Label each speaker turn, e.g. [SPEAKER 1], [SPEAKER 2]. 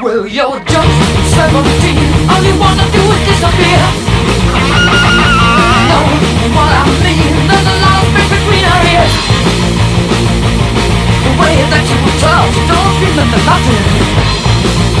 [SPEAKER 1] Well, you're just 17. All you wanna do is disappear. Know what I mean? There's a lot of space between our ears. The way that you touch, don't remember nothing.